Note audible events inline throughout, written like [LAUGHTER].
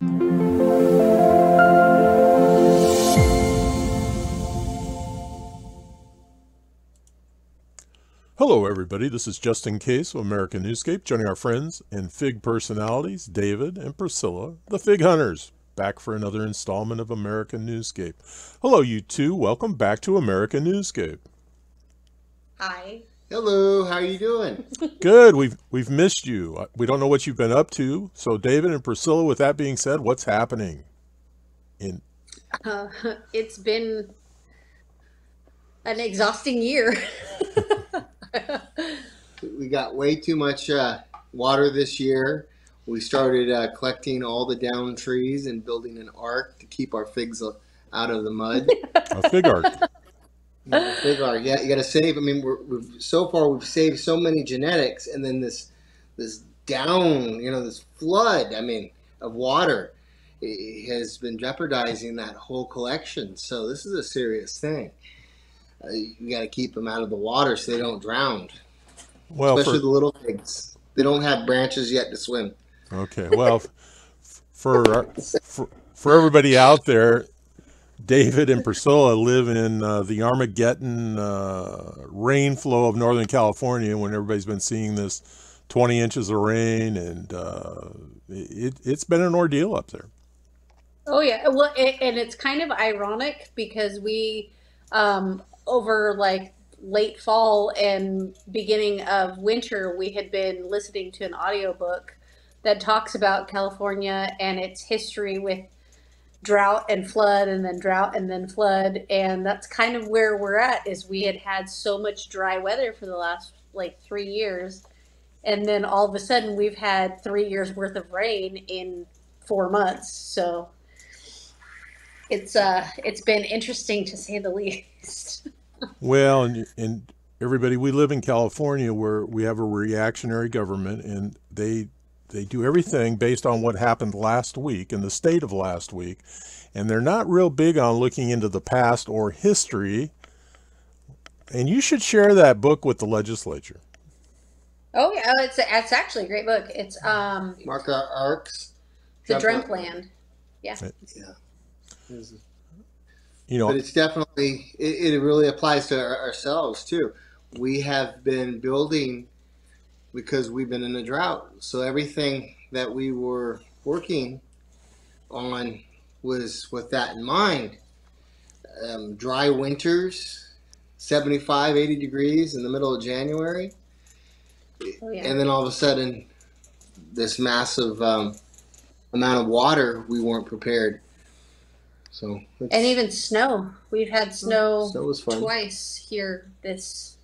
Hello, everybody. This is Justin Case of America Newscape, joining our friends and Fig personalities, David and Priscilla, the Fig Hunters, back for another installment of America Newscape. Hello, you two. Welcome back to America Newscape. Hi. Hello, how are you doing? [LAUGHS] Good. We've we've missed you. We don't know what you've been up to. So, David and Priscilla, with that being said, what's happening? In Uh, [LAUGHS] it's been an exhausting year. [LAUGHS] We got way too much uh, water this year. We started uh, collecting all the down trees and building an ark to keep our figs uh, out of the mud. a Fig Ark. Fig ark, yeah, you got to save. I mean, we're, we've so far we've saved so many genetics, and then this this down, you know, this flood. I mean, of water has been jeopardizing that whole collection. So this is a serious thing. Uh, you got to keep them out of the water so they don't drown. Well, especially for, the little pigs. They don't have branches yet to swim. Okay. Well, for for for everybody out there, David and Priscilla live in uh, the Armageddon uh, rain flow of Northern California. When everybody's been seeing this twenty inches of rain, and uh, it it's been an ordeal up there. oh yeah, well, it, and it's kind of ironic because we, um, over like late fall and beginning of winter, we had been listening to an audiobook that talks about California and its history with drought and flood and then drought and then flood. And that's kind of where we're at is we had had so much dry weather for the last like three years. And then all of a sudden we've had three years worth of rain in four months. So it's uh it's been interesting to say the [LAUGHS] least. Well, and and everybody, we live in California where we have a reactionary government, and they they do everything based on what happened last week in the state of last week, and they're not real big on looking into the past or history. And you should share that book with the legislature. oh yeah oh, it's it's actually a great book it's um Mark Arax. the Definitely. Dreamt Land yeah Yeah. It's- You know, But it's definitely, it, it really applies to ourselves too. We have been building because we've been in a drought. So everything that we were working on was with that in mind. Um, dry winters, 75, 80 degrees in the middle of January. oh yeah and then all of a sudden this massive um, amount of water we weren't prepared so and even snow we've had snow snow twice here this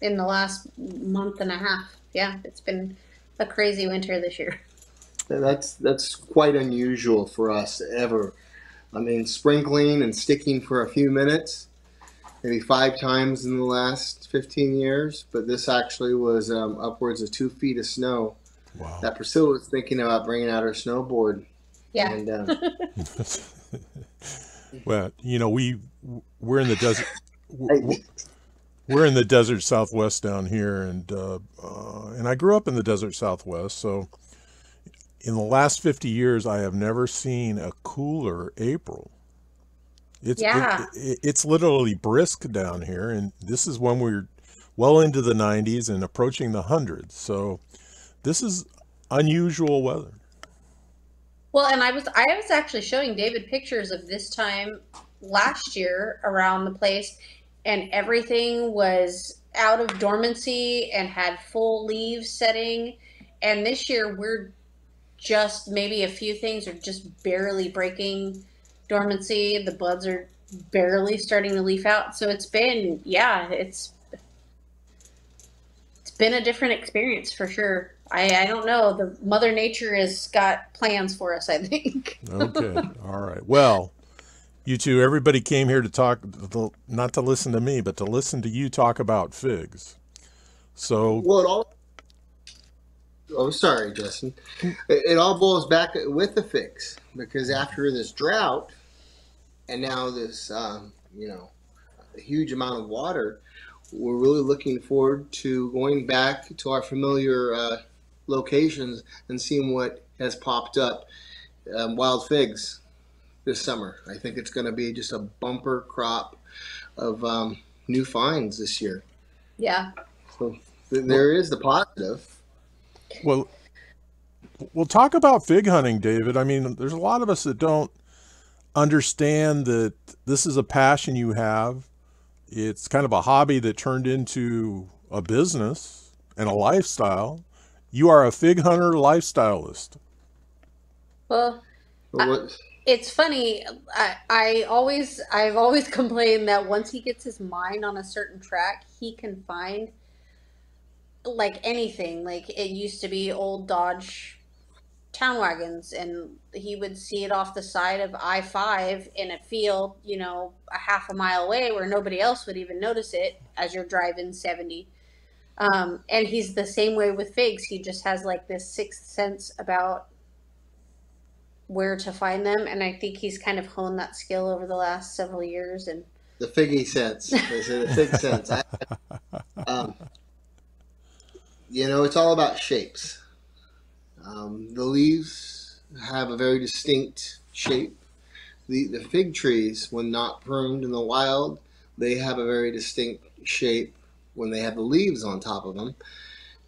in the last month and a half. Yeah, it's been a crazy winter this year. [LAUGHS] That's that's quite unusual for us ever i mean sprinkling and sticking for a few minutes maybe five times in the last 15 years but this actually was um, upwards of two feet of snow wow. that priscilla was thinking about bringing out her snowboard Yeah. and uh, [LAUGHS] [LAUGHS] well, you know, we we're in the desert. We're in the desert southwest down here and uh, uh, and I grew up in the desert southwest so in the last 50 years I have never seen a cooler April it's it- Yeah. it- it's literally brisk down here and this is when we're well into the 90s and approaching the hundreds so this is unusual weather Well, and I was I was actually showing David pictures of this time last year around the place and everything was out of dormancy and had full leaves setting and this year we're just maybe a few things are just barely breaking dormancy the buds are barely starting to leaf out so it's been yeah it's it's been a different experience for sure I, I don't know. The Mother Nature has got plans for us, I think. Okay. All right. Well, you two, everybody came here to talk, not to listen to me, but to listen to you talk about figs. So, Well, it all. Oh, sorry, Justin. It, it all boils back with the figs because after this drought, and now this, um, you know, huge amount of water, we're really looking forward to going back to our familiar uh, locations and seeing what has popped up um, wild figs this summer. I think it's going to be just a bumper crop of um, new finds this year. Yeah. So th- there is the positive. Well, we'll talk about fig hunting, David. I mean, there's a lot of us that don't understand that this is a passion you have. It's kind of a hobby that turned into a business and a lifestyle. You are a fig hunter lifestylist. Well, But what, it's funny. I, I always, I've always [LAUGHS] complained that once he gets his mind on a certain track, he can find like anything. Like it used to be old Dodge town wagons, and he would see it off the side of I five in a field, you know, a half a mile away where nobody else would even notice it as you're driving seventy. Um, and he's the same way with figs. He just has like this sixth sense about where to find them, and I think he's kind of honed that skill over the last several years. And the figgy sense. They say the fig sense. I, [LAUGHS] um, you know, it's all about shapes. Um, the leaves have a very distinct shape. The, the fig trees, when not pruned in the wild, they have a very distinct shape when they have the leaves on top of them.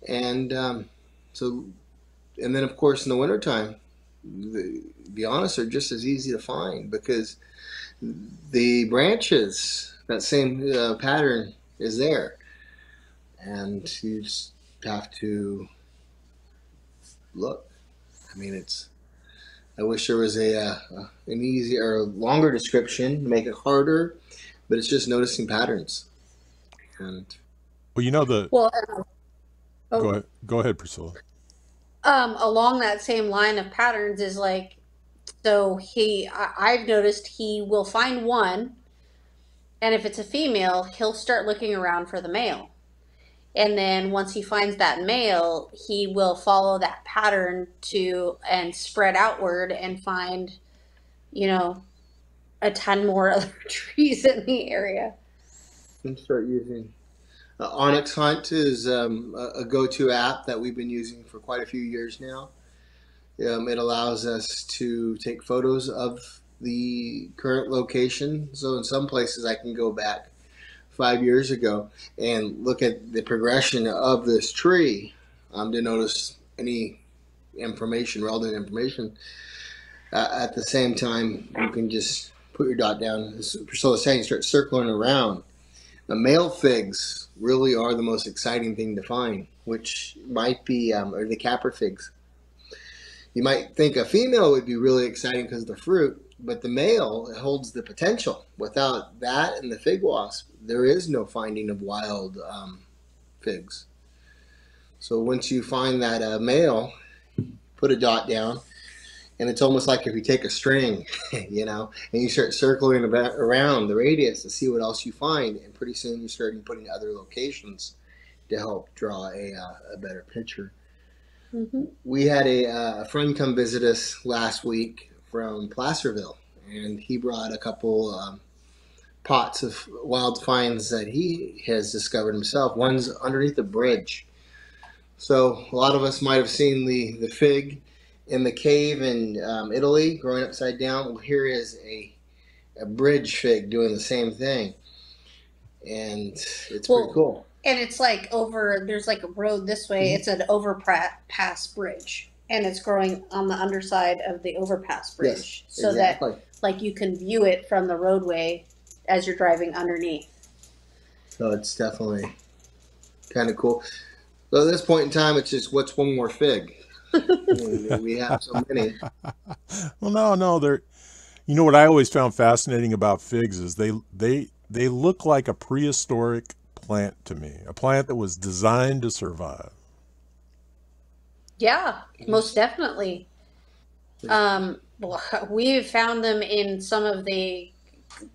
And um, so, and then of course in the wintertime, the, be honest, are just as easy to find because the branches, that same uh, pattern is there. And you just have to look. I mean, it's. I wish there was a, uh, an easier longer description to make it harder, but it's just noticing patterns. And Well, you know the. well, uh, oh, Go ahead. Go ahead, Priscilla. Um, along that same line of patterns is like, so he, I, I've noticed he will find one, and if it's a female, he'll start looking around for the male. And then once he finds that male, he will follow that pattern to and spread outward and find, you know, a ton more [LAUGHS] other trees in the area. and start using. Uh, onX Hunt is um, a, a go-to app that we've been using for quite a few years now. Um, it allows us to take photos of the current location. So in some places, I can go back five years ago and look at the progression of this tree um, to notice any information, relevant information. Uh, at the same time, you can just put your dot down, Priscilla was saying, start circling around. The male figs really are the most exciting thing to find, which might be, um, or the caprifigs. You might think a female would be really exciting because of the fruit, but the male holds the potential. Without that and the fig wasp, there is no finding of wild um, figs. So once you find that uh, male, put a dot down, and it's almost like if you take a string, [LAUGHS] you know, and you start circling about around the radius to see what else you find, and pretty soon you're starting putting other locations to help draw a, uh, a better picture. Mm-hmm. We had a, uh, a friend come visit us last week from Placerville, and he brought a couple um, pots of wild finds that he has discovered himself. One's underneath a bridge. So a lot of us might have seen the, the fig in the cave in um, Italy growing upside down. Well, here is a, a bridge fig doing the same thing. And it's Well, pretty cool. And it's like over, there's like a road this way. It's an overpass bridge. And it's growing on the underside of the overpass bridge. so that, like, you can view it from the roadway as you're driving underneath. So it's definitely kind of cool. So at this point in time, it's just what's one more fig? We we have so many. [LAUGHS] Well, no, no, they're. You know what I always found fascinating about figs is they they they look like a prehistoric plant to me, a plant that was designed to survive. Yeah, most definitely. Um, [LAUGHS] we've found them in some of the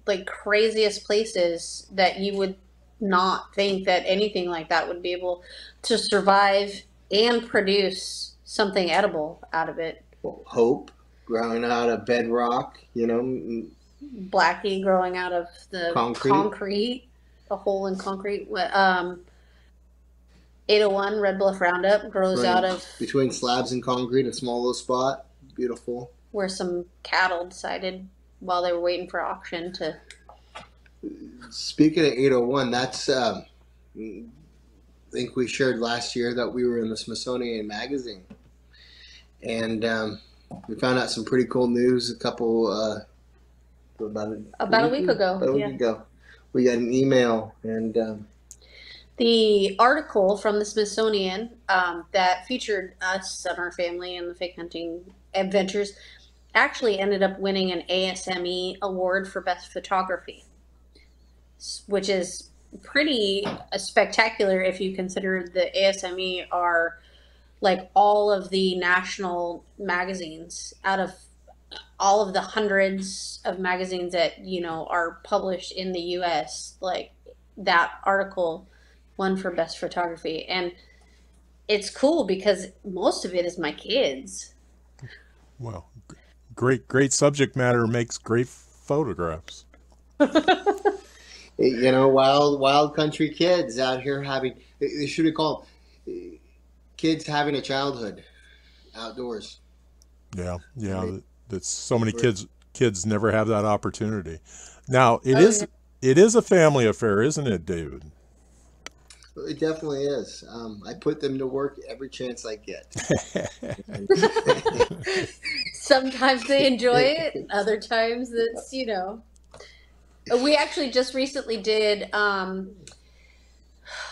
like craziest places that you would not think that anything like that would be able to survive and produce something edible out of it. Hope growing out of bedrock, you know, Blackie growing out of the Concrete. concrete, a hole in concrete. Um, 801 Red Bluff Roundup grows Right. out of between slabs and concrete, a small little spot. Beautiful. where some cattle decided while they were waiting for auction to. Speaking of 801, that's um, I think we shared last year that we were in the Smithsonian Magazine, and um, we found out some pretty cool news. A couple uh, about a, About a week ago, About a week yeah. ago, we got an email, and um, The article from the Smithsonian um, that featured us and our family and the fake hunting adventures actually ended up winning an ASME award for best photography, which is pretty uh, spectacular if you consider the ASME are like all of the national magazines out of all of the hundreds of magazines that you know are published in the US like that article won for best photography and it's cool because most of it is my kids Well, great, great subject matter makes great photographs. [LAUGHS] you know, wild wild country kids out here having. They should have called kids having a childhood outdoors. Yeah, yeah. Right. that- That's so many kids. Kids never have that opportunity. Now it Oh, is. yeah. It is a family affair, isn't it, David? It definitely is. Um, I put them to work every chance I get. [LAUGHS] [LAUGHS] sometimes they enjoy it other times it's you know we actually just recently did um,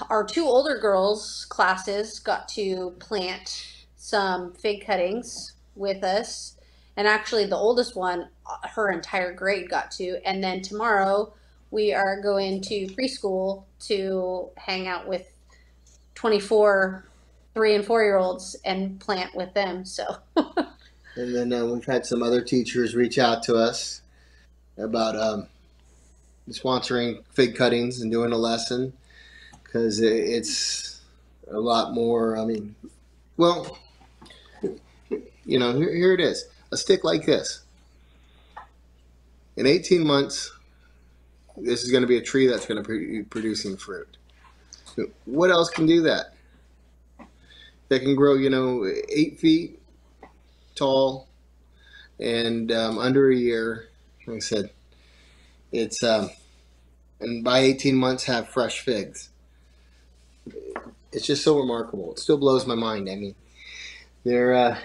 our two older girls classes got to plant some fig cuttings with us. And actually the oldest one uh, her entire grade got to. And then tomorrow we are going to preschool to hang out with 24 three and four year olds and plant with them so. [LAUGHS] And then uh, we've had some other teachers reach out to us about um, sponsoring fig cuttings and doing a lesson because it's a lot more. I mean, well, you know, here, here it is a stick like this. In 18 months, this is going to be a tree that's going to be producing fruit. What else can do that? That can grow, you know, eight feet tall and um, under a year. Like I said, it's um, and by 18 months have fresh figs. It's just so remarkable. It still blows my mind. I mean, there uh,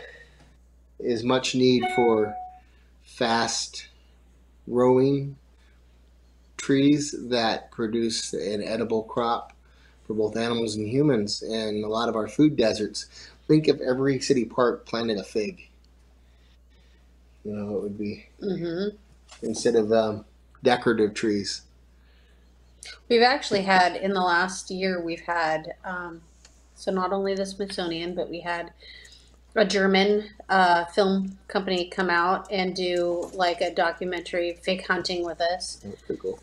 is much need for fast growing trees that produce an edible crop for both animals and humans. And a lot of our food deserts. Think if every city park planted a fig. You know, it would be hmm instead of um, decorative trees. We've actually had in the last year, we've had um, so not only the Smithsonian, but we had a German uh, film company come out and do like a documentary fig hunting with us. That's pretty cool.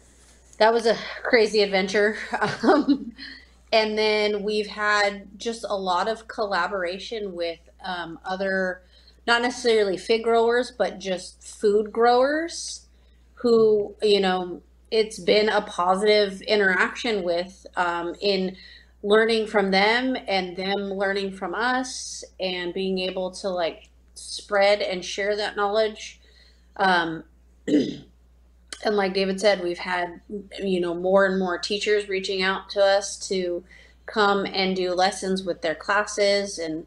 That was a crazy adventure. Um, and then we've had just a lot of collaboration with um, other, not necessarily fig growers, but just food growers who, you know, it's been a positive interaction with um, in learning from them and them learning from us and being able to like spread and share that knowledge. Um, [CLEARS THROAT] and like David said, we've had you know more and more teachers reaching out to us to come and do lessons with their classes and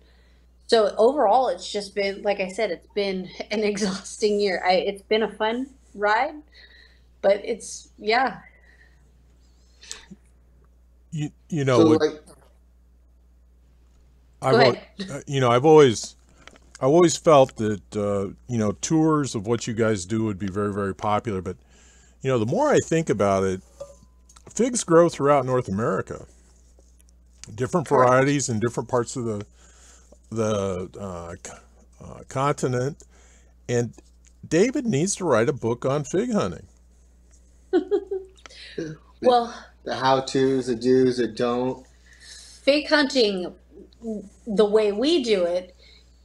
so overall it's just been like I said it's been an [LAUGHS] exhausting year. I it's been a fun ride, but it's yeah. You, you know, So, what- like, I've, Go al- ahead. uh, you know, I've always, I've always felt that uh, you know tours of what you guys do would be very, very popular. But you know, the more I think about it, figs grow throughout North America, different Correct. varieties in different parts of the the uh, uh, continent, and David needs to write a book on fig hunting. Well, the how tos, the do's, the don't. fig hunting, the way we do it,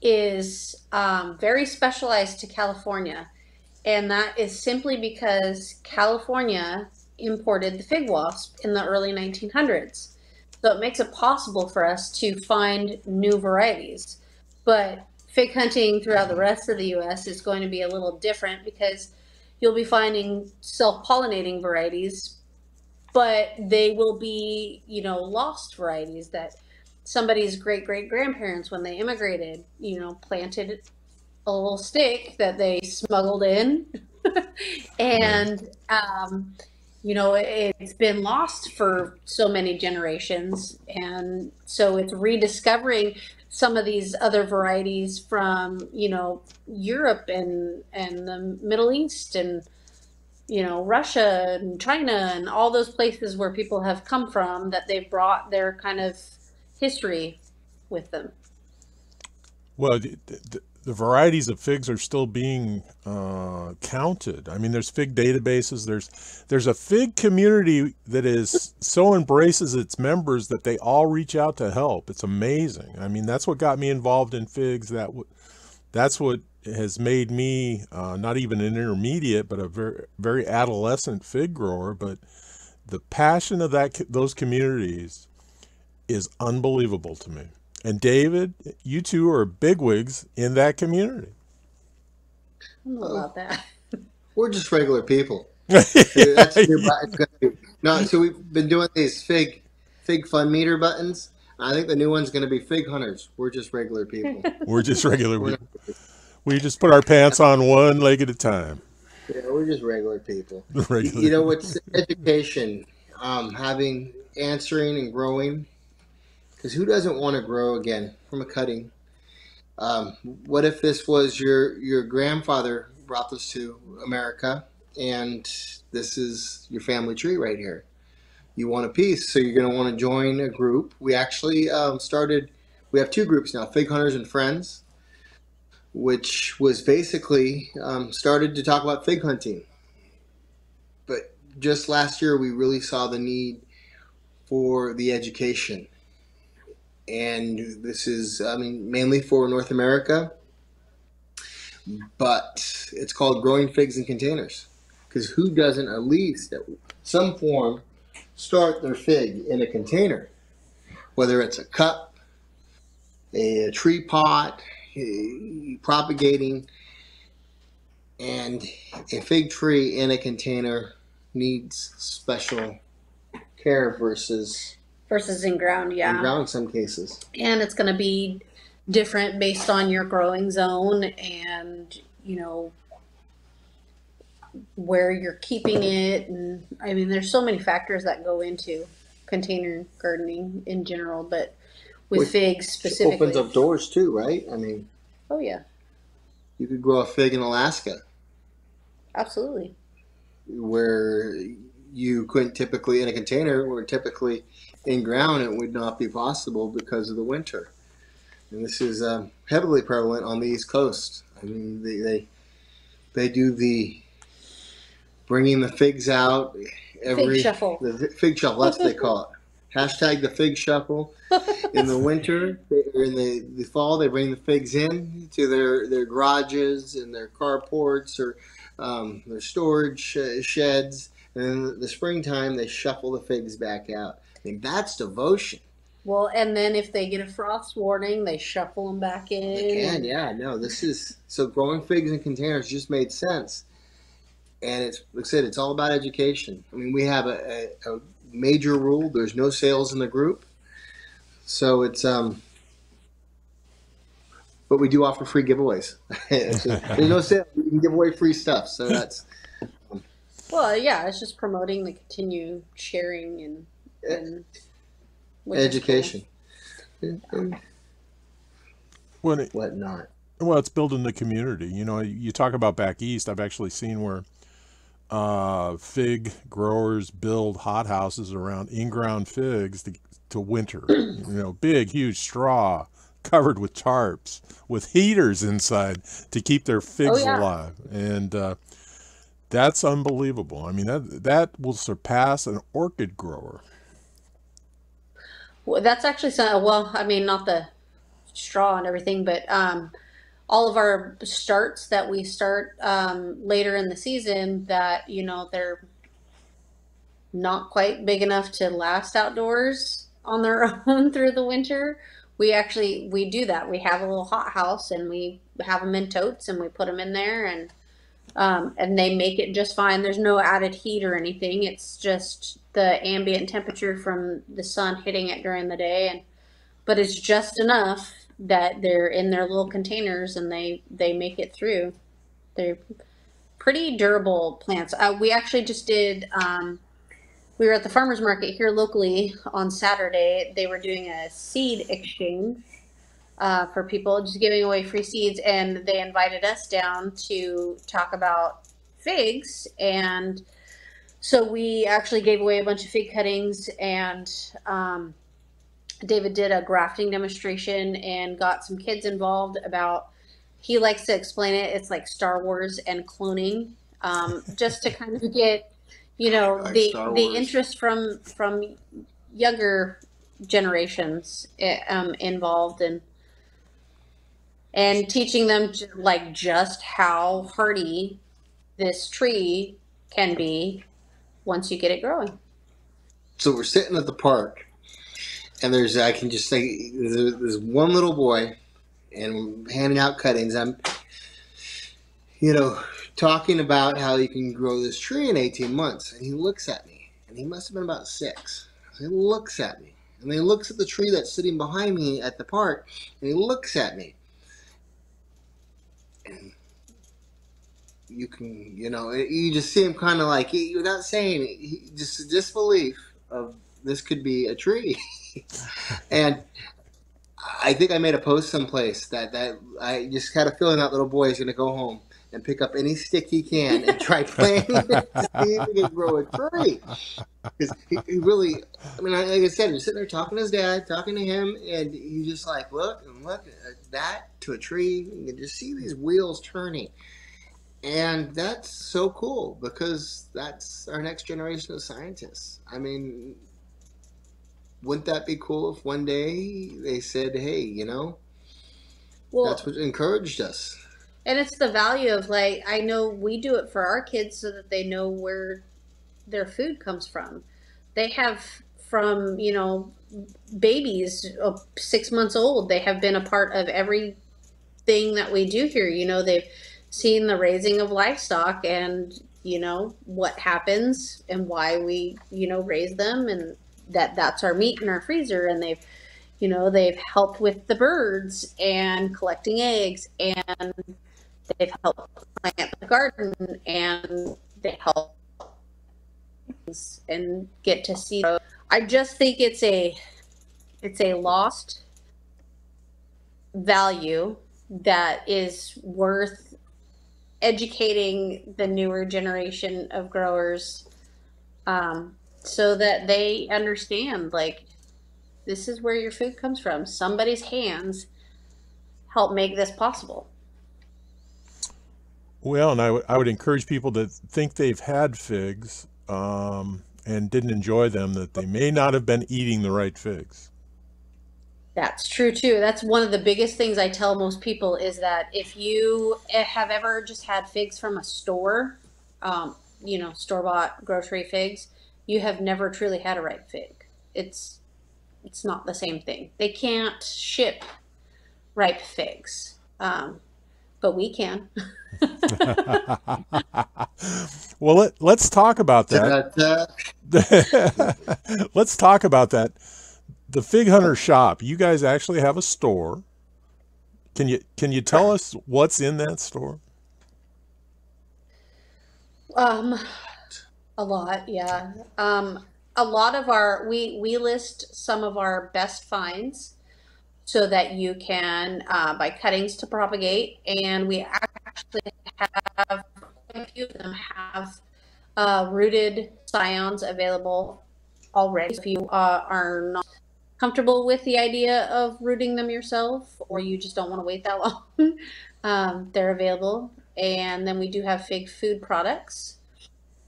is um, very specialized to California. And that is simply because California imported the fig wasp in the early 1900s. So it makes it possible for us to find new varieties. But fig hunting throughout the rest of the U.S. is going to be a little different because you'll be finding self-pollinating varieties, but they will be, you know, lost varieties that somebody's great great grandparents, when they immigrated, you know, planted a little stick that they smuggled in, [LAUGHS] and um, you know, it, it's been lost for so many generations, and so it's rediscovering some of these other varieties from you know Europe and and the Middle East and you know Russia and China and all those places where people have come from that they've brought their kind of history with them. Well, the, the, the varieties of figs are still being uh, counted. I mean, there's fig databases. There's there's a fig community that is so embraces its members that they all reach out to help. It's amazing. I mean, that's what got me involved in figs. That that's what has made me uh, not even an intermediate, but a very very adolescent fig grower. But the passion of that those communities is unbelievable to me. And David, you two are bigwigs in that community. I don't know about that. [LAUGHS] We're just regular people. [LAUGHS] That's no, so we've been doing these fig fig fun meter buttons. I think the new one's going to be fig hunters. We're just regular people. [LAUGHS] We're just regular people. We just put our pants on one leg at a time. Yeah, we're just regular people. Regular. You know, what's education, um, having, answering, and growing because who doesn't want to grow again from a cutting? Um, what if this was your your grandfather brought this to America, and this is your family tree right here? You want a piece, so you're going to want to join a group. We actually um, started. We have two groups now: Fig Hunters and Friends, which was basically um, started to talk about fig hunting. But just last year, we really saw the need for the education and this is, I mean, mainly for North America, but it's called growing figs in containers. Because who doesn't at least at some form start their fig in a container, whether it's a cup, a tree pot, a propagating, and a fig tree in a container needs special care versus versus in ground, yeah. in ground some cases. And it's going to be different based on your growing zone and, you know, where you're keeping it. And I mean, there's so many factors that go into container gardening in general, but with Which figs specifically. Opens up doors too, right? I mean, oh, yeah. You could grow a fig in Alaska. Absolutely. Where you couldn't typically in a container where typically in ground it would not be possible because of the winter. And this is um, heavily prevalent on the East Coast. I mean, they, they they do the bringing the figs out every fig shuffle. The fig shuffle. That's what they call it. [LAUGHS] Hashtag the fig shuffle. In the winter or in the, the fall, they bring the figs in to their, their garages and their carports or um, their storage uh, sheds and then the springtime, they shuffle the figs back out. I mean, that's devotion. Well, and then if they get a frost warning, they shuffle them back in. They can, yeah. No, this is so growing figs in containers just made sense. And it's like I said, it's all about education. I mean, we have a, a, a major rule: there's no sales in the group. So it's um, but we do offer free giveaways. [LAUGHS] there's no sale; we can give away free stuff. So that's well, yeah, it's just promoting the continued sharing and, and education. When it, whatnot. Well, it's building the community. You know, you talk about back east. I've actually seen where uh, fig growers build hothouses around in-ground figs to, to winter. you know, big, huge straw covered with tarps with heaters inside to keep their figs oh, yeah. alive. And uh, that's unbelievable. I mean, that that will surpass an orchid grower. Well, that's actually well, I mean, not the straw and everything, but um, all of our starts that we start um, later in the season that you know they're not quite big enough to last outdoors on their [LAUGHS] own through the winter. we actually we do that. We have a little hot house and we have them in totes and we put them in there and um, and they make it just fine. There's no added heat or anything. It's just the ambient temperature from the sun hitting it during the day and but it's just enough that they're in their little containers and they they make it through. They're pretty durable plants. Uh, we actually just did. Um, we were at the farmers market here locally on Saturday. They were doing a seed exchange uh, for people, just giving away free seeds, and they invited us down to talk about figs and. So we actually gave away a bunch of fig cuttings and um, David did a grafting demonstration and got some kids involved about. He likes to explain it. It's like Star Wars and cloning, um, [LAUGHS] just to kind of get, you know, Like the the interest from from younger generations eh, um, involved and and teaching them j- like just how hardy this tree can be once you get it growing. So we're sitting at the park, and there's I can just say there's one little boy, and handing out cuttings. I'm, you know, talking about how you can grow this tree in 18 months, and he looks at me, and he must have been about six. He looks at me, and he looks at the tree that's sitting behind me at the park, and he looks at me, and you can, you know, you just see him kind of like he, without saying he, just disbelief of this could be a tree, [LAUGHS] and I think I made a post someplace that that I just had a feeling that little boy is going to go home and pick up any stick he can and try [LAUGHS] planting it to see if he can grow a tree. Because he, he really, I mean, like I said, he was sitting there talking to his dad, talking to him, and he's just like, look and look that to a tree. You can just see these wheels turning. And that's so cool because that's our next generation of scientists. I mean, wouldn't that be cool if one day they said, hey, you know, Well, that's what encouraged us? And it's the value of like I know we do it for our kids so that they know where their food comes from. They have from you know babies uh, six months old. They have been a part of everything that we do here. You know they've seen the raising of livestock and you know what happens and why we you know raise them and that that's our meat in our freezer and they've you know they've helped with the birds and collecting eggs and they've helped plant the garden and they help and get to see i just think it's a it's a lost value that is worth educating the newer generation of growers um, so that they understand like this is where your food comes from. Somebody's hands help make this possible. Well, and I would encourage people to think they've had figs um, and didn't enjoy them that they may not have been eating the right figs. That's true too. That's one of the biggest things I tell most people is that if you eh, have ever just had figs from a store, um, you know, store bought grocery figs, you have never truly had a ripe fig. It's it's not the same thing. They can't ship ripe figs, um, but we can. [LAUGHS] well, let, let's talk about that. [LAUGHS] Let's talk about that. The Fig Hunter shop. You guys actually have a store. Can you can you tell us what's in that store? Um, a lot, yeah. Um, a lot of our we we list some of our best finds so that you can uh, buy cuttings to propagate, and we actually have a few of them have uh, rooted scions available already. If you uh, are not comfortable with the idea of rooting them yourself, or you just don't want to wait that [LAUGHS] long, um, they're available. And then we do have fig food products.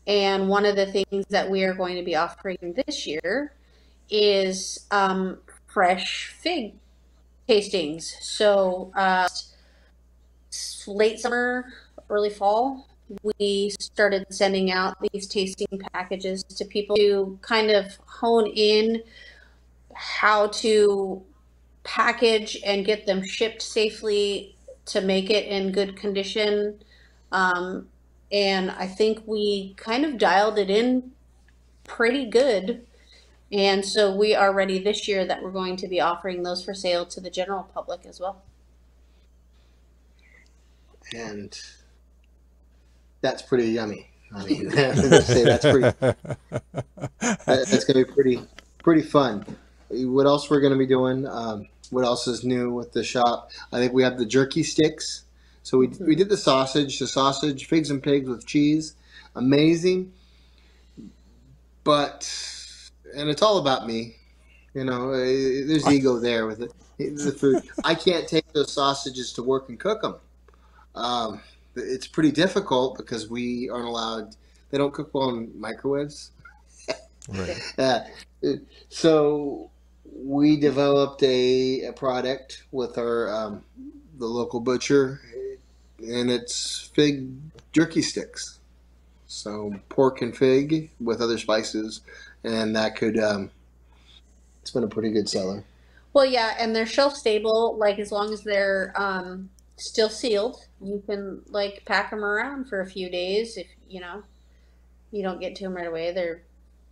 And one of the things that we are going to be offering this year is um, fresh fig tastings. So, uh, late summer, early fall, we started sending out these tasting packages to people to kind of hone in how to package and get them shipped safely to make it in good condition. Um, and I think we kind of dialed it in pretty good. And so we are ready this year that we're going to be offering those for sale to the general public as well. and that's pretty yummy. I mean, [LAUGHS] say that's pretty. that- That's gonna be pretty pretty fun. What else we're gonna be doing? Um, what else is new with the shop? I think we have the jerky sticks. So we we did the sausage, the sausage, figs and pigs with cheese, amazing. But and it's all about me, you know. uh, There's ego there with it. The food. [LAUGHS] I can't take those sausages to work and cook them. Um, it's pretty difficult because we aren't allowed. They don't cook well in microwaves. Right. [LAUGHS] Uh, so we developed a, a product with our um, the local butcher, and it's fig jerky sticks. So pork and fig with other spices, and that could. Um, it's been a pretty good seller. Well, yeah, and they're shelf stable. Like as long as they're um, still sealed, you can like pack them around for a few days. If you know you don't get to them right away, they're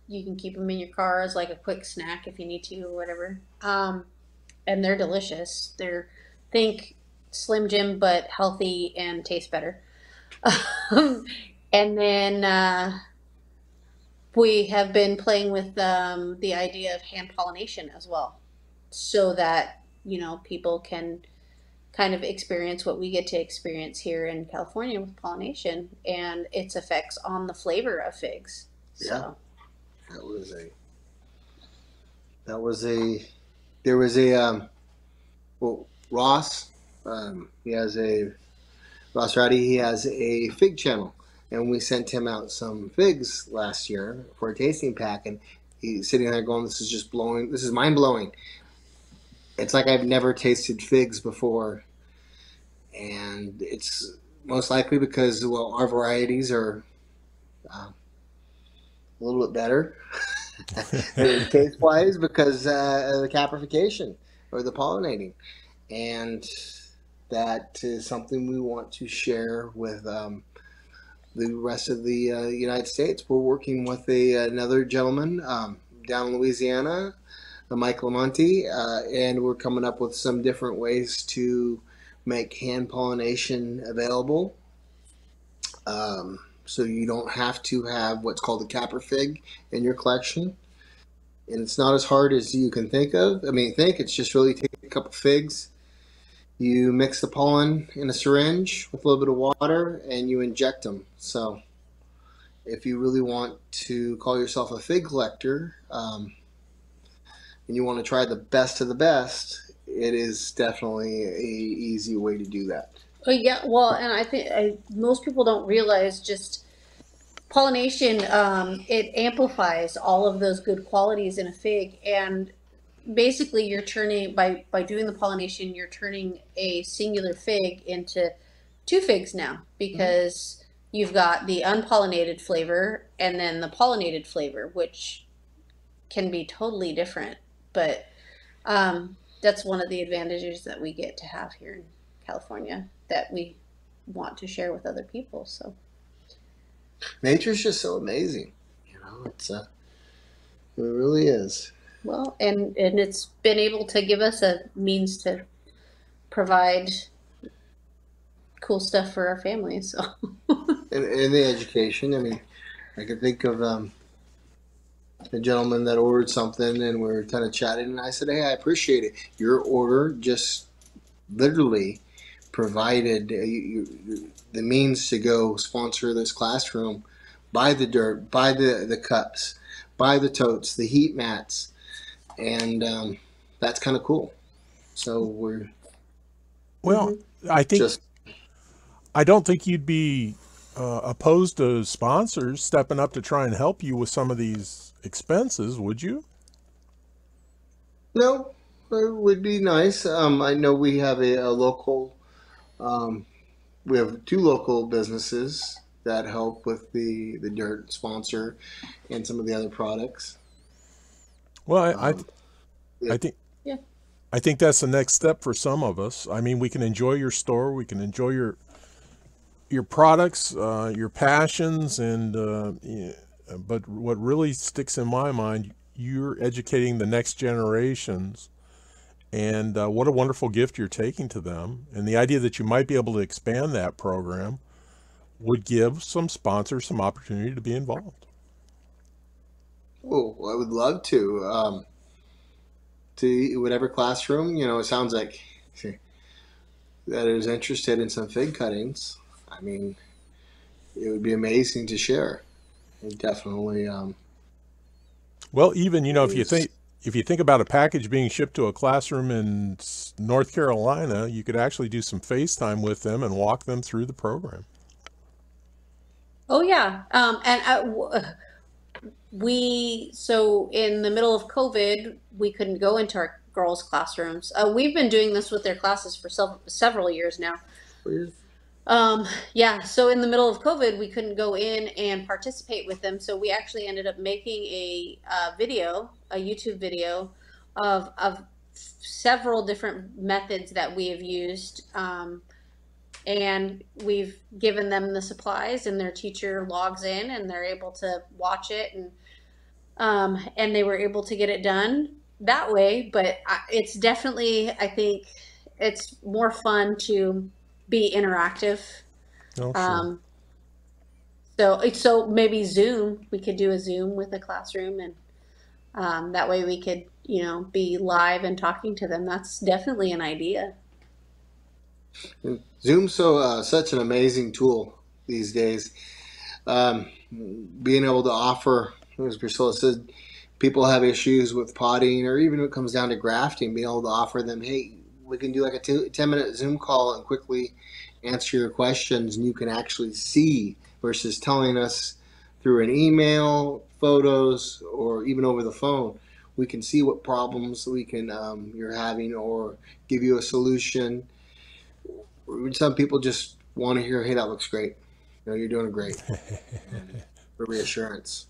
you can keep them in your car as like a quick snack if you need to or whatever. Um, and they're delicious. They're think Slim Jim but healthy and taste better. [LAUGHS] Um, and then uh, we have been playing with um, the idea of hand pollination as well so that you know people can kind of experience what we get to experience here in California with pollination and its effects on the flavor of figs. So, That was a. That was a. There was a. Um, well, Ross. Um, he has a. Ross Rowdy. He has a fig channel, and we sent him out some figs last year for a tasting pack, and he's sitting there going, "This is just blowing. This is mind blowing." It's like I've never tasted figs before, and it's most likely because well, our varieties are. Uh, a little bit better [LAUGHS] [LAUGHS] taste wise because uh, of the caprification or the pollinating. And that is something we want to share with um, the rest of the uh, United States. We're working with a, another gentleman um, down in Louisiana, uh, Mike Lamonti, uh, and we're coming up with some different ways to make hand pollination available. Um, so you don't have to have what's called a caprifig in your collection. And it's not as hard as you can think of. I mean, think it's just really take a couple figs, you mix the pollen in a syringe with a little bit of water, and you inject them. So if you really want to call yourself a fig collector, um, and you want to try the best of the best, it is definitely a easy way to do that. Oh yeah, well, and I think I, most people don't realize just pollination. Um, it amplifies all of those good qualities in a fig, and basically, you're turning by by doing the pollination, you're turning a singular fig into two figs now because you've got the unpollinated flavor and then the pollinated flavor, which can be totally different. But um, that's one of the advantages that we get to have here in California that we want to share with other people. So Nature's just so amazing. You know, it's uh, it really is. Well, and and it's been able to give us a means to provide cool stuff for our families. So [LAUGHS] the education. I mean, I could think of um, a gentleman that ordered something, and we were kind of chatting, and I said, "Hey, I appreciate it. Your order just literally provided uh, you, you, the means to go sponsor this classroom, buy the dirt, buy the the cups, buy the totes, the heat mats, and um, that's kind of cool. So we're Well, I think just I don't think you'd be uh, opposed to sponsors stepping up to try and help you with some of these expenses, would you? No, it would be nice. Um, I know we have a, a local, um, we have two local businesses that help with the, the dirt sponsor and some of the other products. Well, I I, Um, yeah. I think Yeah. I think that's the next step for some of us. I mean, we can enjoy your store, we can enjoy your your products, uh, your passions, and uh, yeah, but what really sticks in my mind, you're educating the next generations, and uh, what a wonderful gift you're taking to them. And the idea that you might be able to expand that program would give some sponsors some opportunity to be involved. Oh, I would love to. Um, to whatever classroom, you know, it sounds like that is interested in some fig cuttings. I mean, it would be amazing to share. It definitely. Um, well, even you know, if you think if you think about a package being shipped to a classroom in North Carolina, you could actually do some FaceTime with them and walk them through the program. Oh yeah, um, and uh, we so in the middle of COVID, we couldn't go into our girls' classrooms. Uh, we've been doing this with their classes for several several years now. Um, yeah, so in the middle of COVID, we couldn't go in and participate with them. So we actually ended up making a, a video, a YouTube video of, of several different methods that we have used. Um, and we've given them the supplies and their teacher logs in and they're able to watch it and um, and they were able to get it done that way but it's definitely i think it's more fun to be interactive. Oh, sure. um, so so maybe Zoom. We could do a Zoom with a classroom, and um, that way we could you know be live and talking to them. That's definitely an idea. Zoom's so uh, such an amazing tool these days. Um, being able to offer, as Priscilla said, people have issues with potting, or even when it comes down to grafting, being able to offer them, hey, we can do like a two, 10 minute Zoom call and quickly answer your questions, and you can actually see versus telling us through an email, photos, or even over the phone. We can see what problems we can um, you're having, or give you a solution. Some people just want to hear, "Hey, that looks great. You know, you're doing great." [LAUGHS] for reassurance,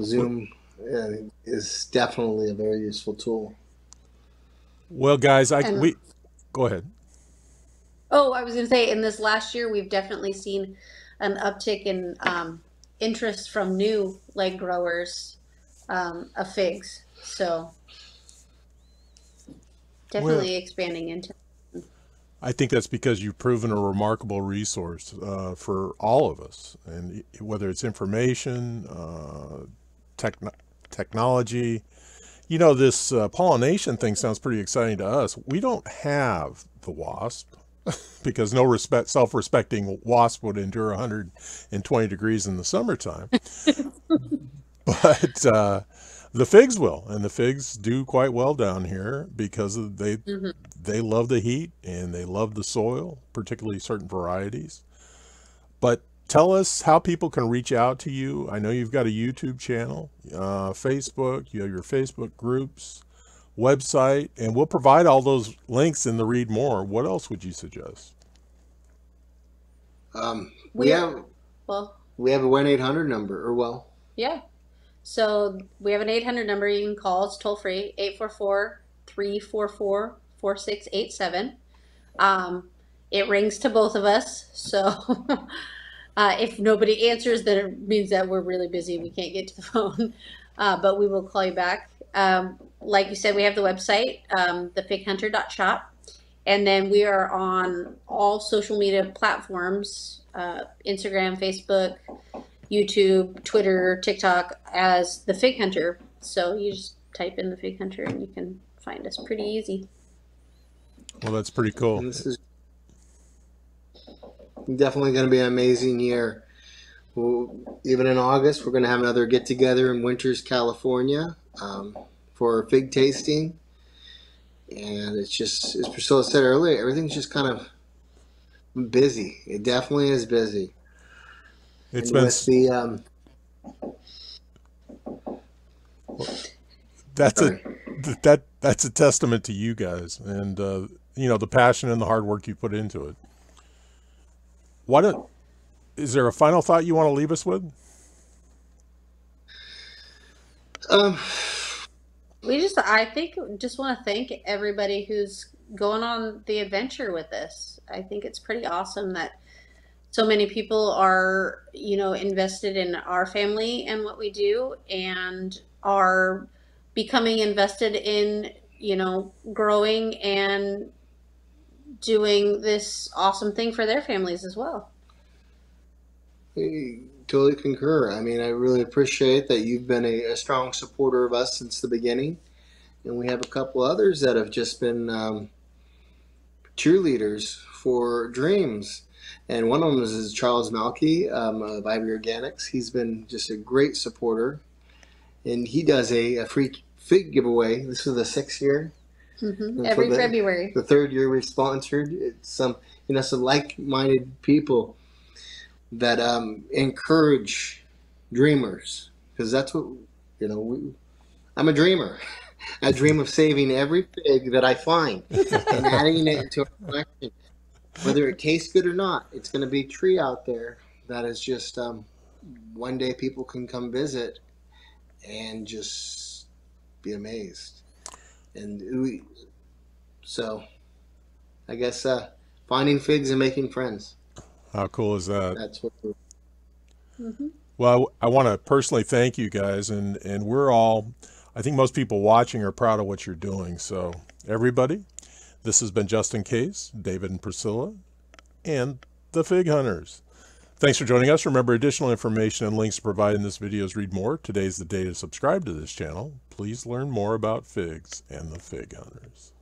Zoom yeah, is definitely a very useful tool. Well, guys, I and, we go ahead. Oh, I was going to say, in this last year, we've definitely seen an uptick in um, interest from new leg growers um, of figs. So definitely well, expanding into. I think that's because you've proven a remarkable resource uh, for all of us, and whether it's information, uh, techn- technology, you know, this uh, pollination thing sounds pretty exciting to us. We don't have the wasp [LAUGHS] because no respect, self-respecting wasp would endure 120 degrees in the summertime. [LAUGHS] but uh, the figs will, and the figs do quite well down here because they mm-hmm. they love the heat and they love the soil, particularly certain varieties. But tell us how people can reach out to you. I know you've got a YouTube channel, uh, Facebook, you have your Facebook groups, website, and we'll provide all those links in the read more. What else would you suggest? Um, we, we have well, we have a one eight hundred number, or well, yeah. So we have an eight hundred number you can call. It's toll free 844 344 4687. Um, it rings to both of us, so [LAUGHS] Uh, if nobody answers, then it means that we're really busy. We can't get to the [LAUGHS] phone, uh, but we will call you back. Um, like you said, we have the website, um, thefighunter.shop, and then we are on all social media platforms uh, Instagram, Facebook, YouTube, Twitter, TikTok as the Fig Hunter. So you just type in the Fig Hunter and you can find us pretty easy. Well, that's pretty cool. this is definitely going to be an amazing year. We'll, even in August, we're going to have another get together in Winters, California um, for fig tasting. And it's just, as Priscilla said earlier, everything's just kind of busy. It definitely is busy. It's and been the um, that's sorry. a that that's a testament to you guys and uh, you know the passion and the hard work you put into it. Why don't? Is there a final thought you want to leave us with? Um, we just I think just want to thank everybody who's going on the adventure with this. I think it's pretty awesome that so many people are, you know, invested in our family and what we do and are becoming invested in, you know, growing and doing this awesome thing for their families as well. I totally concur. I mean, I really appreciate that you've been a, a strong supporter of us since the beginning. And we have a couple others that have just been um, cheerleaders for Dreams. And one of them is Charles Malki um, of Ivy Organics. He's been just a great supporter. And he does a, a free fig giveaway. This is the sixth year. Mm-hmm. Every the, February. The third year we've sponsored. It's some, you know, some like-minded people that um, encourage dreamers because that's what you know. We, I'm a dreamer. [LAUGHS] I dream of saving every fig that I find and adding it to our collection whether it tastes good or not, it's going to be a tree out there that is just um, one day people can come visit and just be amazed. And we, so, I guess uh, finding figs and making friends. How cool is that? That's what. We're... Mm-hmm. Well, I, I want to personally thank you guys, and and we're all. I think most people watching are proud of what you're doing. So everybody, this has been Justin Case, David and Priscilla, and the Fig Hunters. Thanks for joining us. Remember, additional information and links provided in this video is read more. Today's the day to subscribe to this channel. Please learn more about figs and the Fig Hunters.